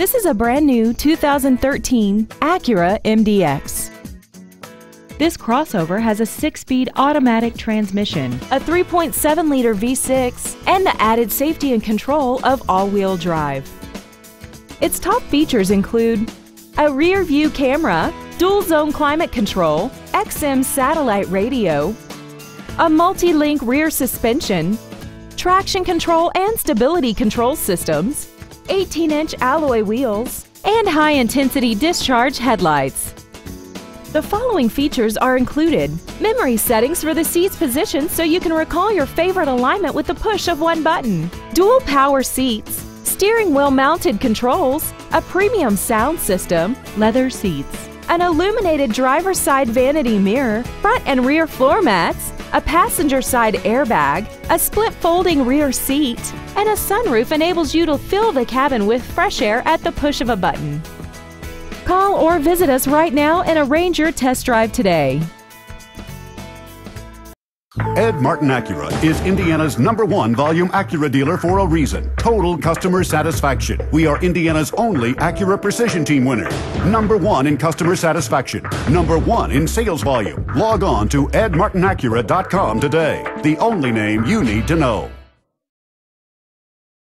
This is a brand new 2013 Acura MDX. This crossover has a six-speed automatic transmission, a 3.7-liter V6, and the added safety and control of all-wheel drive. Its top features include a rear view camera, dual zone climate control, XM satellite radio, a multi-link rear suspension, traction control and stability control systems, 18-inch alloy wheels, and high-intensity discharge headlights. The following features are included. Memory settings for the seat's position so you can recall your favorite alignment with the push of one button. Dual power seats, steering wheel mounted controls, a premium sound system, leather seats, an illuminated driver's side vanity mirror, front and rear floor mats, a passenger side airbag, a split folding rear seat, and a sunroof enables you to fill the cabin with fresh air at the push of a button. Call or visit us right now and arrange your test drive today. Ed Martin Acura is Indiana's number one volume Acura dealer for a reason. Total customer satisfaction. We are Indiana's only Acura Precision Team winner. Number one in customer satisfaction. Number one in sales volume. Log on to edmartinacura.com today. The only name you need to know.